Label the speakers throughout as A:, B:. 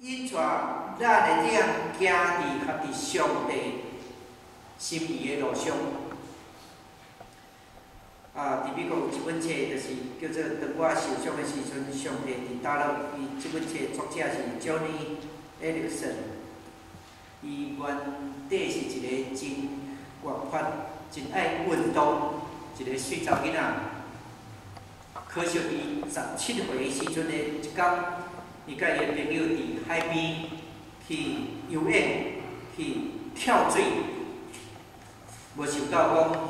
A: 因带咱会当行伫合伫上帝心意的路上。啊，伫美国有一本册，就是叫做《当我受伤的时阵，上帝伫倒落》。伊即本册作者是 Johnny Erickson，伊原底是一个真活泼、真爱运动一个水查囡仔。可惜伊十七岁时阵的一天，伊甲伊的朋友伫海边去游泳、去跳水，无想到讲。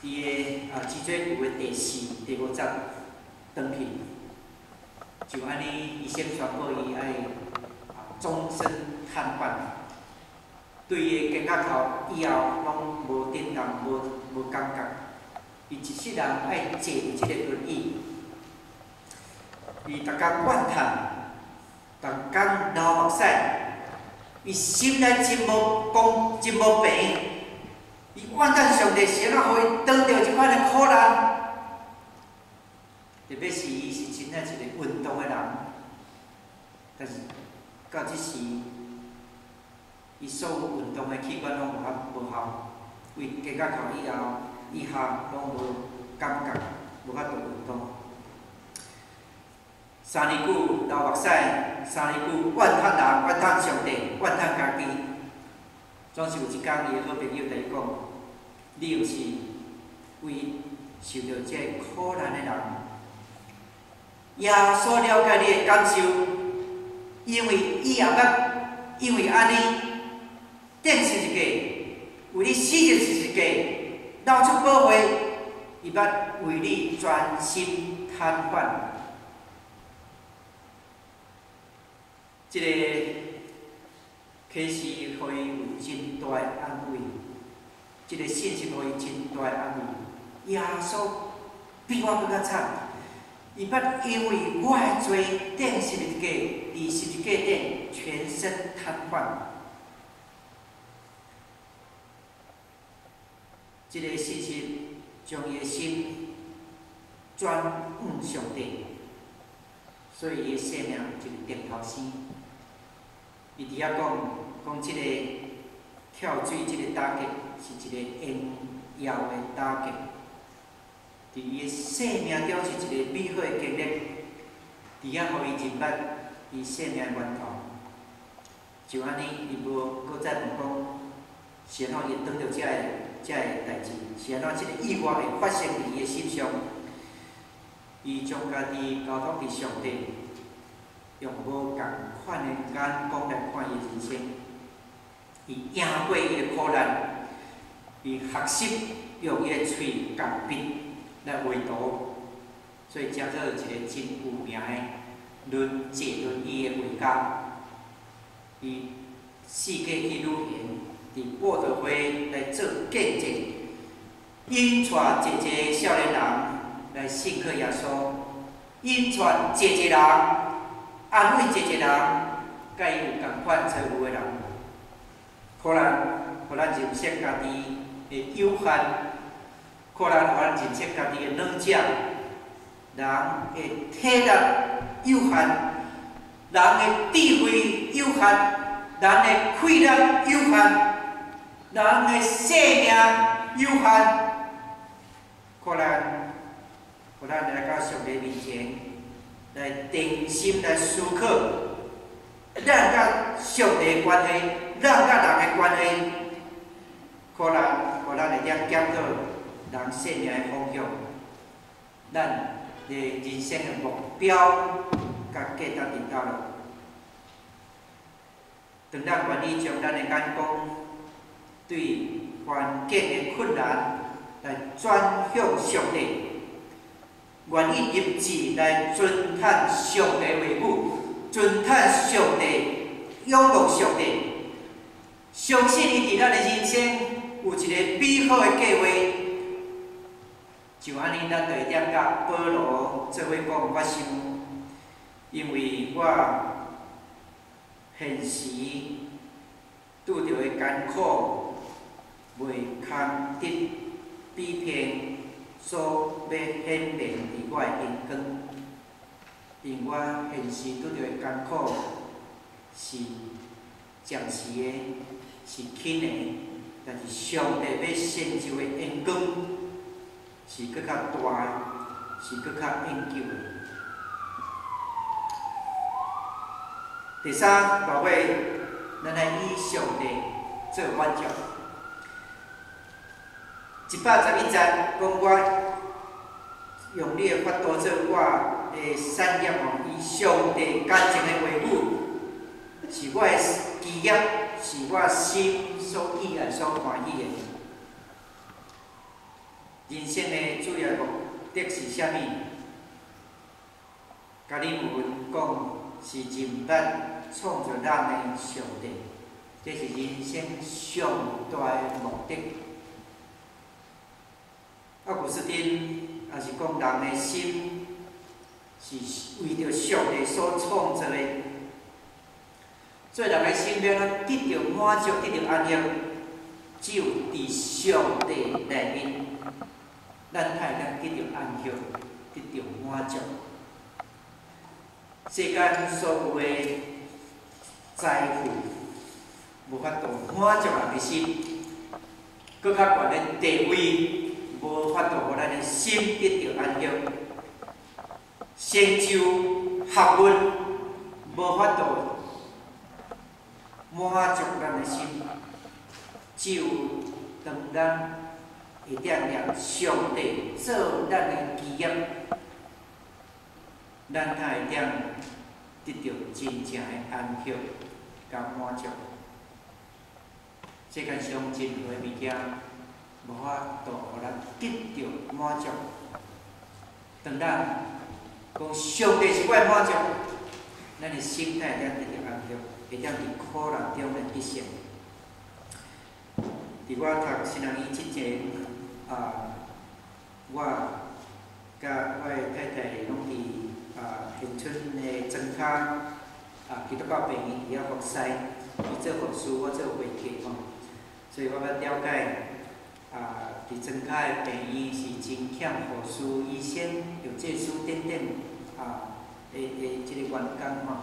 A: 伊个啊，脊椎有个第四、第五节断去，就安尼医生宣布伊爱终身瘫痪。对伊个肩胛头以后拢无震动、无无感觉，伊一世人爱坐伫即个轮椅，伊逐工怨叹，逐工流目屎，伊心内真无讲，真无平。伊怨叹上帝，谁啊，互伊拄着即款的苦难？特别是伊是真正一个运动的人，但是到即时，伊所有运动的器官拢无法无效，为肩胛头以后以后拢无感觉，无法度运动。三年久流目屎，三年久怨叹人，怨叹上帝，怨叹家己。总是有一工，伊的好朋友甲伊讲：“你就是为受到这苦难的人，耶稣了解你的感受，因为伊也捌因为安尼，顶十字架为你死十字架，流出宝血，伊捌为你全心瘫痪。这个。”启示互伊有真大安慰，即个信息互伊真大安慰。耶稣比我更较惨，伊捌因为我的罪顶十字架，伫十字架顶全身瘫痪。即个信息将伊的心转向上帝，所以伊的生命就是定头死。伊伫遐讲，讲即个跳水即个打击是一个应要的打击，伫伊的生命中是一个美好的经历，伫遐互伊认捌伊生命源头。就安尼，伊无搁再问讲，是安怎伊拄着遮个遮个代志，是安怎即个意外会发生伫伊的身上？伊将家己交托伫上帝。用无共款的眼光来看伊人生，伊赢过伊的苦难，伊学习用伊的喙共笔来画图，所以才做一个真有名的轮坐轮椅的画家。伊世界去旅行伫报道会来做见证，引带一个少年人来信靠耶稣，引带一个人。安慰一个人，甲伊有共款财富的人，可能互咱认识家己诶有限，可能互咱认识家己诶软弱，人诶体力有限，人诶智慧有限，人诶气力有限，人的生命有限，可能互咱来到上帝面前。来定心来思考，咱甲上帝关系，咱甲人的关系，可能互咱会当检讨人生命的方向，咱的人生的目标，甲价值伫倒落。当咱愿意将咱的眼光对环境的困难来转向上帝。愿意立志来尊叹上帝为母，尊叹上帝，仰慕上帝，相信伊伫咱的人生有一个美好的计划。就安尼，咱就会点甲保罗做伙讲，我想，因为我现时拄着的艰苦，未堪得比拼。所要显明伫我的眼光，因我现时拄着的艰苦是暂时的，是轻的，但是上帝要成就的恩光是搁较大的，是搁较永久的。第三，宝贝，咱来以上帝做反照。一百十一节讲我用你的法度做我的产业哦，以上帝感情的维护，是我的基业，是我心所喜爱、所欢喜的。人生的主要目的是啥物？甲你问讲，是人办创造咱的上帝，这是人生上大的目的。啊，古斯丁也是讲人的心是为着上帝所创造的，做人的心要得着满足，得着安逸，只有伫上帝内面，咱才能得着安逸，得着满足。世间所有的财富无法度满足人的心，搁较悬的地位。无法度，互咱的心得到安逸；成就学问，无法度满足咱的心。只有当咱会惦念上帝做咱的基业，咱才会点得到真正的安逸甲满足。世界上任何物件。无法度互咱得着满足。当咱讲上帝是我满足，咱的心态才得着安逸，会当伫苦难中的一生。伫我读新人医之前，啊，我甲我的太太拢伫啊乡村的庄卡啊，基督教病院伫遐服侍，伊做护士，我做会计吼，所以我要了解。啊，伫庄卡的病院是真欠护士、医生、药剂师等等啊，诶诶即个员工吼。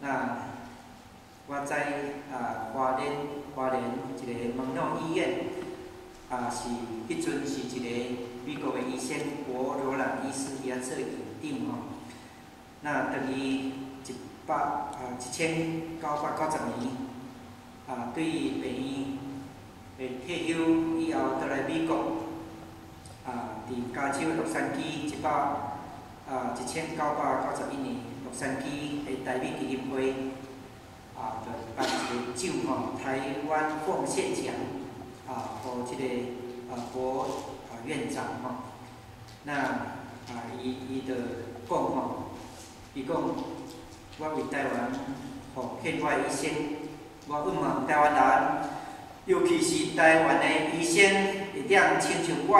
A: 那我在啊华联华联一个门诺医院啊，是迄阵是一个美国的医生博罗兰医师伫遐做院长吼。那等于一百啊一千九百九十年啊，对病院。诶，退休以后，倒来美国，啊，伫加州洛杉矶一百啊一千九百九十一年，洛杉矶诶台美基金会，啊，就办一个奖吼，台湾奉献奖，啊，互即个啊国啊院长吼，那啊伊伊就讲吼，伊讲我为台湾互献我一生，我问问台湾人。尤其是台湾的医生，会点亲像我，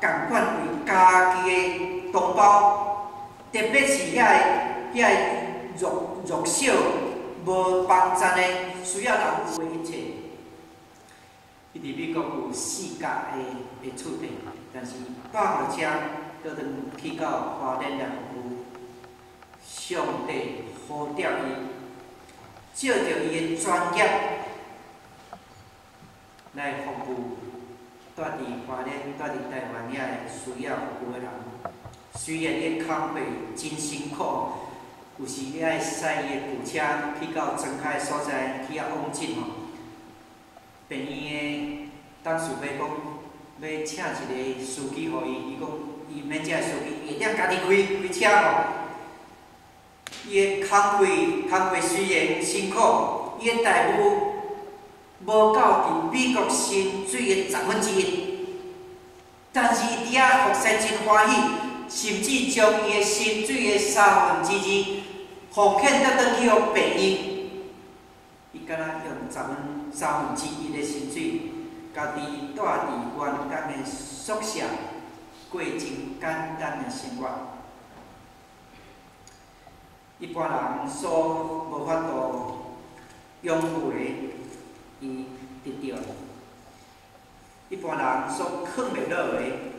A: 共款为家己的同胞，特别是遐个遐个弱弱小、无帮助的需要人有的一切。伊伫美国有四家的的厝地，但是放落车，倒转去到花莲来服务。上帝呼召伊，借着伊的专业。来服务住伫花莲、住伫台湾遐个需要服务的人。虽然伊工费真辛苦，有时你爱驶伊的旧车去到庄卡的所在去遐往诊吼。病院的当时要讲要请一个司机互伊，伊讲伊免请司机，会当家己开开车吼。伊的工费工费虽然辛苦，伊的待遇。美国薪水的十分之一，但是伊伫遐服侍真欢喜，甚至将伊的薪水的三分之二奉献得倒去互病院。伊敢若用十分三分之一的薪水，家己住伫员工的宿舍，过真简单的生活。一般人所无法度拥有的。伊得到，一般人所藏袂落的，伊藏袂起。